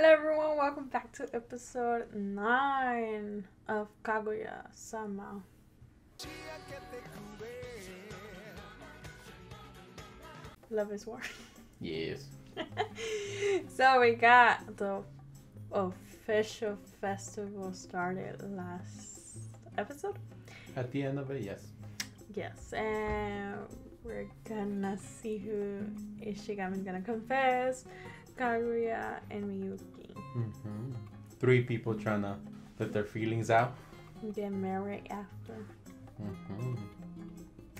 Hello everyone, welcome back to episode 9 of Kaguya Sama. Love is War. Yes. so we got the official festival started last episode. At the end of it, yes. Yes, and we're gonna see who Ishigami's gonna confess, Kaguya and Miyuki. Mm-hmm. Three people trying to let their feelings out. Get married after. Mm-hmm.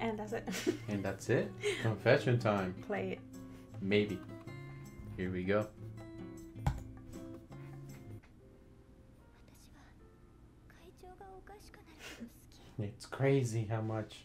And that's it. and that's it. Confession time. Play it. Maybe. Here we go. It's crazy how much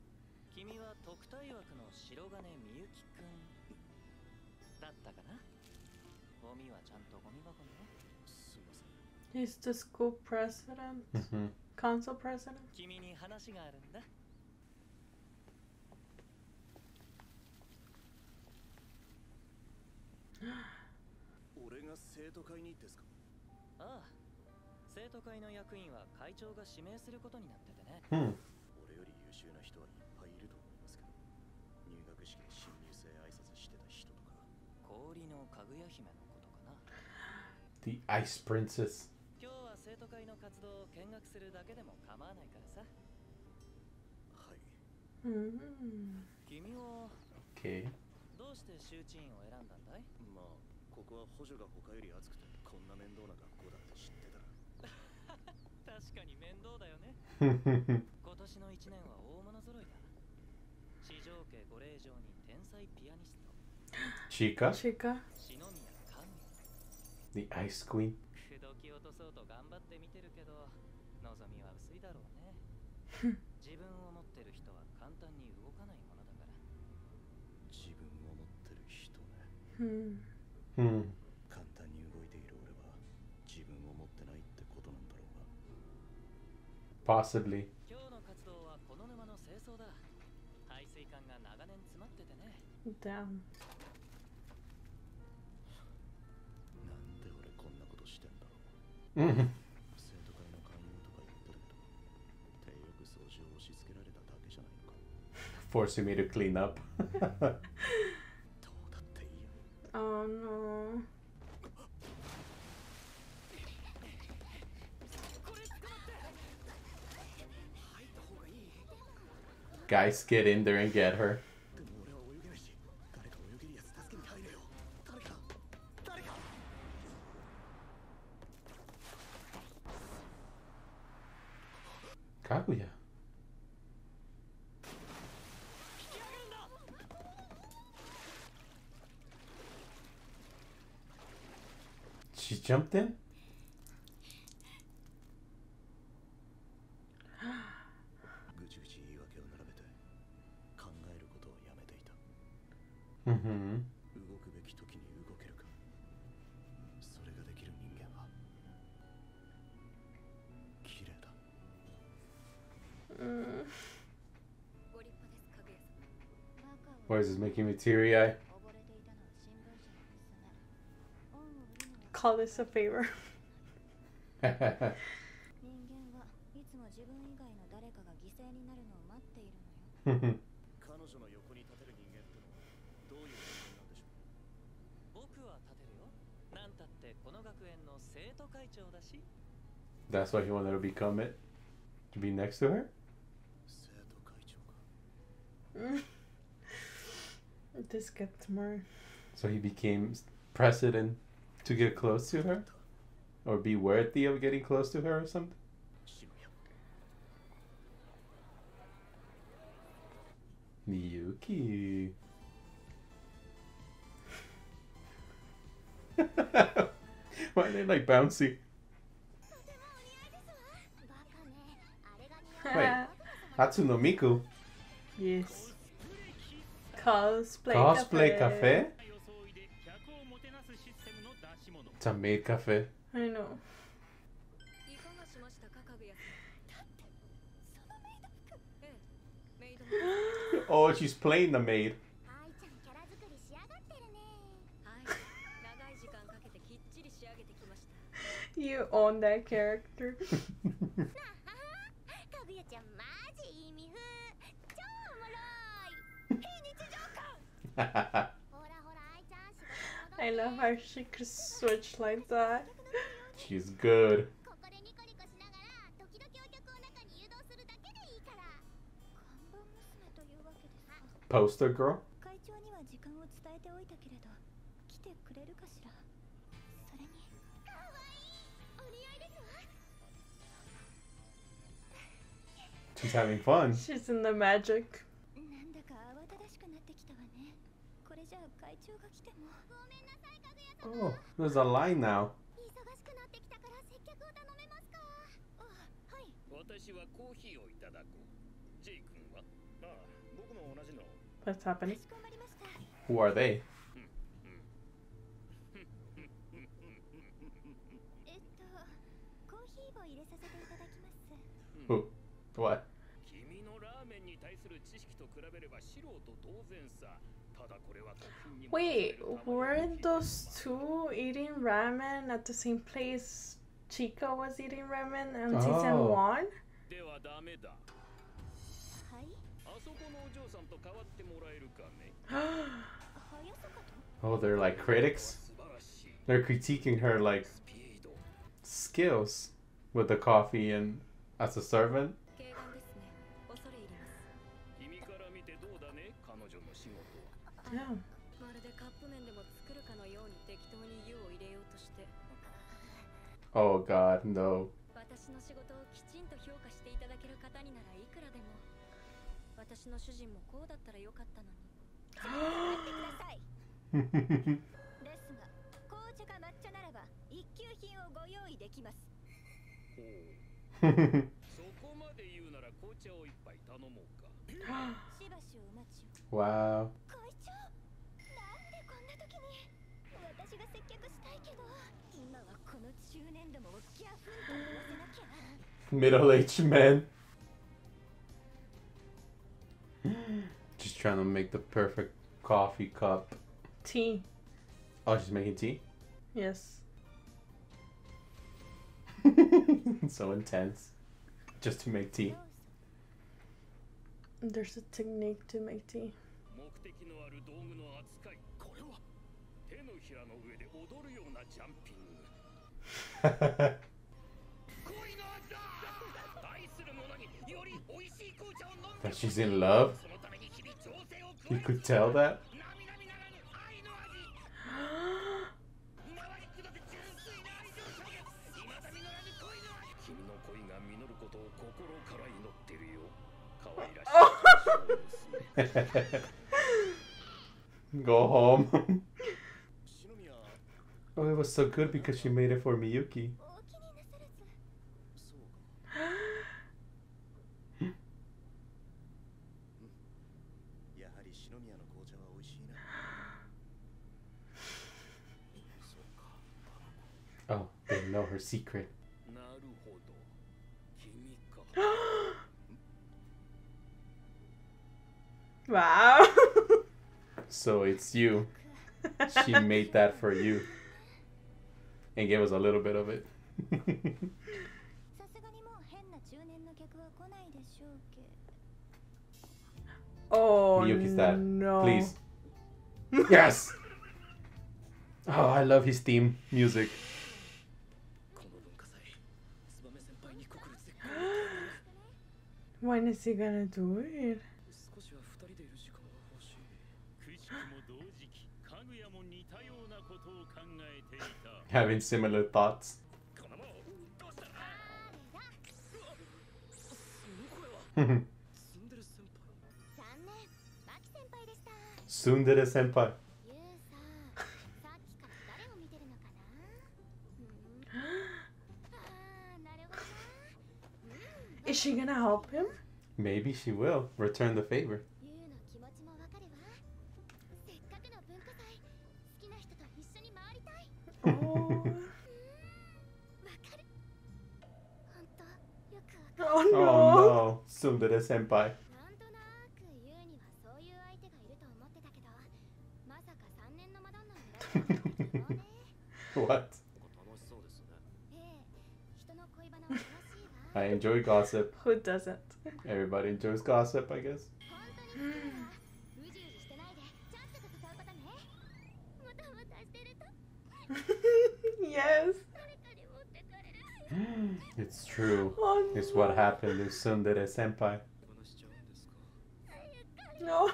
君は特待枠の白金みゆきくん。だったかな？ゴミはちゃんとゴミ箱にね。すいません。He's the school president, hmm council president. 君に話があるんだ。俺が生徒会にですか？ああ。生徒会の役員は会長が指名することになっててね。Hmm. 俺 The Ice Princess. 今日は生徒会の活動を見学するだけでも構わないからさはい Mm. 君は Okay. どうして州チーンを選んだんだい？まあここは補助が他より厚くてこんな面倒な学校だって知ってたら 確かに面倒だよね hmm. 今年の1年は大物揃いだ四条家ご令嬢に天才ピアニスト Chica? Chica. 篠宮かぐや The Ice Queen. 口説き落とそうと頑張って見てるけど望みは薄いだろうね自分を持ってる人は簡単に動かないものだから自分を持ってる人ね Hmm. Hmm. 簡単に動いている俺は自分を持ってないってことなんだろうが Possibly. 今日の活動はこの沼の清掃だ排水管が長年詰まっててね Damn. forcing me to clean up. oh no. Guys, get in there and get her. 動くべき時に動けるかそれができる人間は綺麗だ Mm. ご立派ですかぐや様バカ Why is this making me teary eye? 溺れていたのは新聞社の娘恩を売るのは Call this a favor. That's why he wanted to become it. To be next to her? this gets more. So he became president to get close to her? Or be worthy of getting close to her or something? Miyuki. Why are they like bouncy? Wait, Hatsune Miku? Yes. Cosplay, Cosplay Cafe? Cafe? It's a maid cafe. I know. oh, she's playing the maid. You own that character. I love how she could switch like that. She's good. Poster girl? She's having fun. She's in the magic. Oh, there's a line now. What's happening? Who are they? Who? What? Wait, weren't those two eating ramen at the same place? Chika was eating ramen on oh. season 1? oh, they're like critics? They're critiquing her like skills with the coffee and as a servant? まるでカップ麺でも作るかのように適当に湯を入れようとして。Oh God, no. 私の仕事をきちんと評価していただける方にならいくらでも。私の主人もこうだったらよかったのに。ですが、紅茶か抹茶ならば一級品をご用意できます。そこまで言うなら紅茶を一杯頼もうか。しばしお待ちを。わあ。Middle-aged man. Just trying to make the perfect coffee cup. Tea. Oh, she's making tea? Yes. so intense. Just to make tea. There's a technique to make tea. that she's in love? You could tell that? Go home. Oh, it was so good because she made it for Miyuki. oh, they know her secret. wow. so it's you. She made that for you. and gave us a little bit of it. oh, Miyuki's dad. No. Please. yes! Oh, I love his theme music. when is he gonna do it? having similar thoughts. Tsundere senpai. Is she gonna help him? Maybe she will. Return the favor. Oh no. Oh no. Tsundere senpai. what? I enjoy gossip. Who doesn't? Everybody enjoys gossip, I guess. Hmm. yes. It's true. Oh, no. It's what happened to Tsundere Senpai. No.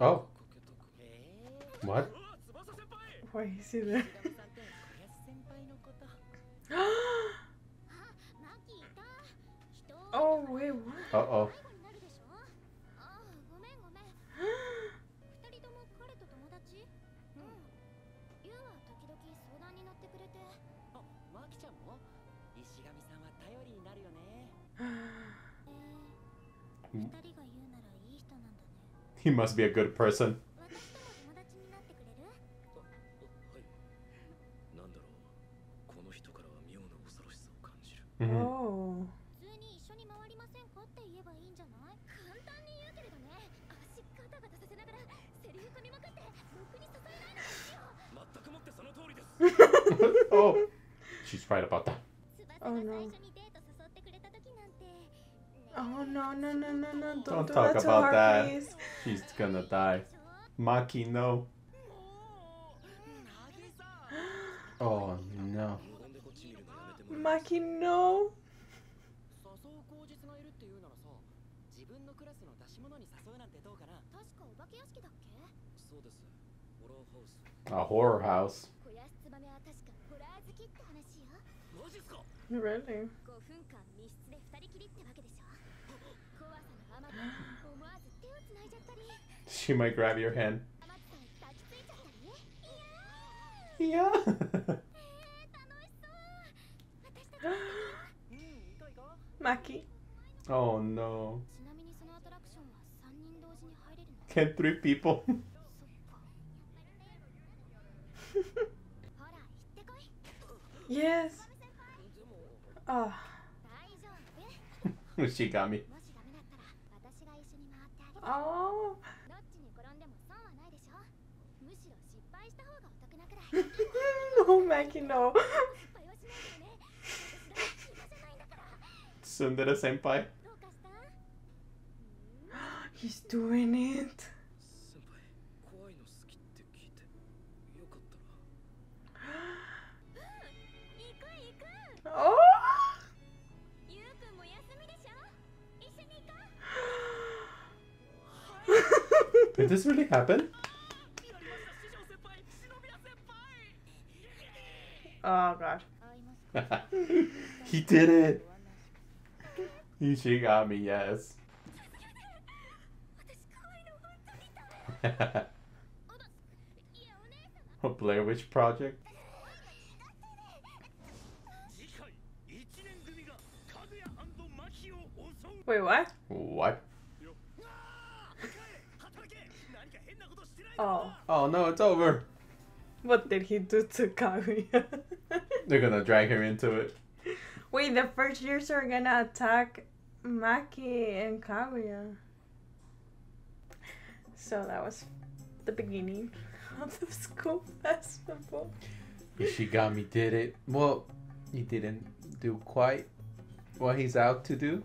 oh. What? Why is he there? oh, wait, what? Uh oh. He must be a good person. Mm-hmm. Oh. oh. She's right about that. Oh no. Oh no no no no no! Don't, Don't do talk that about that. Please. She's gonna die. Maki, no. Oh no. Maki, no. A horror house. Really? she might grab your hand. Yeah. Maki. Oh no. Can three people? yes. Oh. she got me. Oh. Maki, no. Tsundere senpai. He's doing it. Oh! Did this really happen? Oh god. he did it! She got me, yes. A Blair Witch Project? Wait, what? What? Oh. Oh no, it's over. What did he do to Kaguya? They're gonna drag him into it. Wait, the first years are gonna attack Maki and Kaguya. So that was the beginning of the school festival. Ishigami did it. Well, he didn't do quite what he's out to do,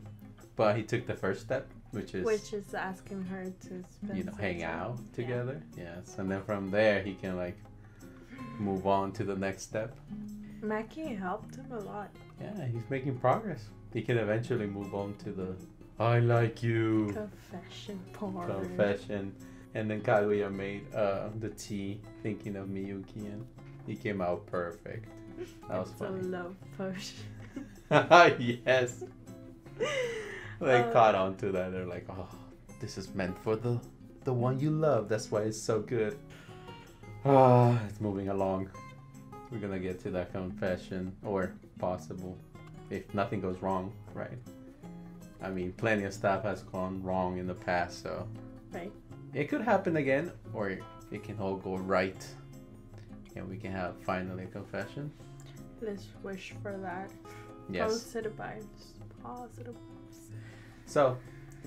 but he took the first step which is which is asking her to spend you know hang out together. Yeah. Yes, and then from there he can like move on to the next step. Maki helped him a lot. Yeah, he's making progress. He can eventually move on to the I like you confession part. Confession. And then Kaguya made uh, the tea, thinking of Miyuki, and he came out perfect. That was it's funny. A love potion. yes. they uh. caught on to that. They're like, oh, this is meant for the the one you love. That's why it's so good. Ah, it's moving along. We're gonna get to that confession, or possible, if nothing goes wrong, right? I mean, plenty of stuff has gone wrong in the past, so. Right. It could happen again, or it can all go right, and we can have finally a confession. Let's wish for that. Yes. Positive vibes. Positive. So,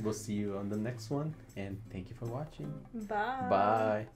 we'll see you on the next one, and thank you for watching. Bye. Bye.